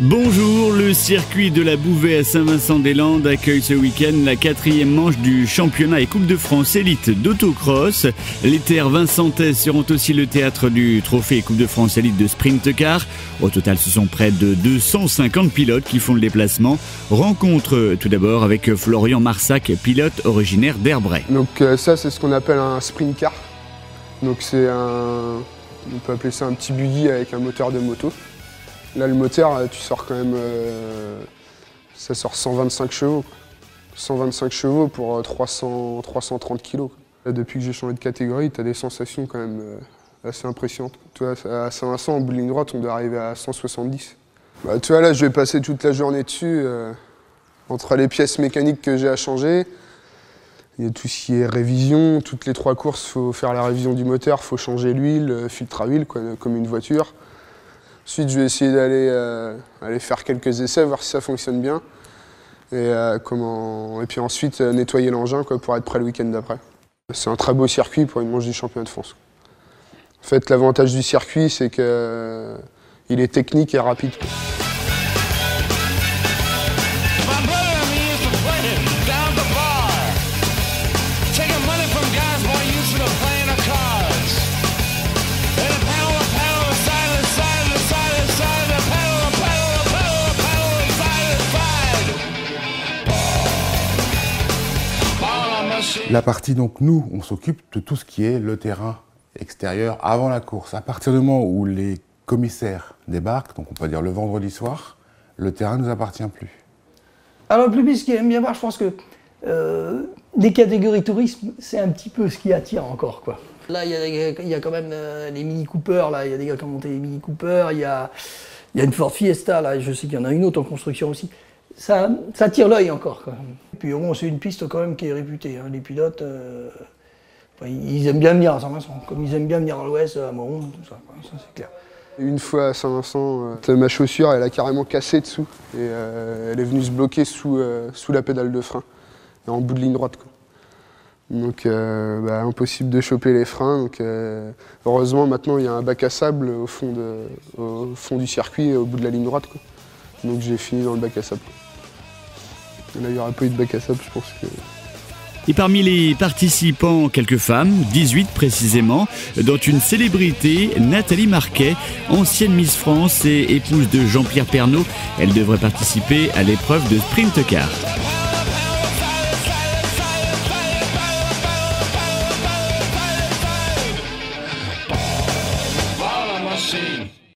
Bonjour, le circuit de la Bouvet à Saint-Vincent-des-Landes accueille ce week-end la quatrième manche du championnat et Coupe de France élite d'autocross. Les terres vincentaises seront aussi le théâtre du trophée Coupe de France élite de sprint car. Au total, ce sont près de 250 pilotes qui font le déplacement. Rencontre tout d'abord avec Florian Marsac, pilote originaire d'Herbray. Donc euh, ça, c'est ce qu'on appelle un sprint car. Donc c'est un, on peut appeler ça un petit buggy avec un moteur de moto. Là, le moteur, euh, tu sors quand même. Euh, ça sort 125 chevaux. 125 chevaux pour 300, euh, 330 kilos. Là, depuis que j'ai changé de catégorie, tu as des sensations quand même assez impressionnantes. Tu vois, à Saint-Vincent, en bout droite, on doit arriver à 170. Bah, tu vois, là, je vais passer toute la journée dessus. entre les pièces mécaniques que j'ai à changer, il y a tout ce qui est révision. Toutes les trois courses, il faut faire la révision du moteur, il faut changer l'huile, filtre à huile, comme une voiture. Ensuite, je vais essayer d'aller euh, faire quelques essais, voir si ça fonctionne bien. Et, euh, comment... et puis ensuite, euh, nettoyer l'engin pour être prêt le week-end d'après. C'est un très beau circuit pour une manche du championnat de France. En fait, l'avantage du circuit, c'est qu'il est technique et rapide. La partie, donc, nous, on s'occupe de tout ce qui est le terrain extérieur avant la course. À partir du moment où les commissaires débarquent, donc on peut dire le vendredi soir, le terrain ne nous appartient plus. Alors, le public, ce qu'il aime bien voir, je pense que euh, les catégories tourisme, c'est un petit peu ce qui attire encore, quoi. Là, il y, a quand même euh, les Mini Cooper, là, il y a des gars qui ont monté les Mini Cooper, il y a, y a une Ford Fiesta, là, je sais qu'il y en a une autre en construction aussi ça, ça tire l'œil encore. Quand même. Et puis bon, c'est une piste quand même qui est réputée. Hein. Les pilotes, euh, ils aiment bien venir à Saint-Vincent, comme ils aiment bien venir à l'ouest, à Moron, tout ça, ça c'est clair. Une fois à Saint-Vincent, euh, ma chaussure, elle a carrément cassé dessous. Et euh, elle est venue se bloquer sous, sous la pédale de frein, en bout de ligne droite. Quoi. Donc bah, impossible de choper les freins. Donc, heureusement maintenant il y a un bac à sable au fond, de, au fond du circuit, au bout de la ligne droite. Quoi. Donc j'ai fini dans le bac à sable. Là, il n'y aura pas eu de bac à sable, je pense que. Et parmi les participants, quelques femmes, 18 précisément, dont une célébrité, Nathalie Marquet, ancienne Miss France et épouse de Jean-Pierre Pernaud. Elle devrait participer à l'épreuve de sprint car.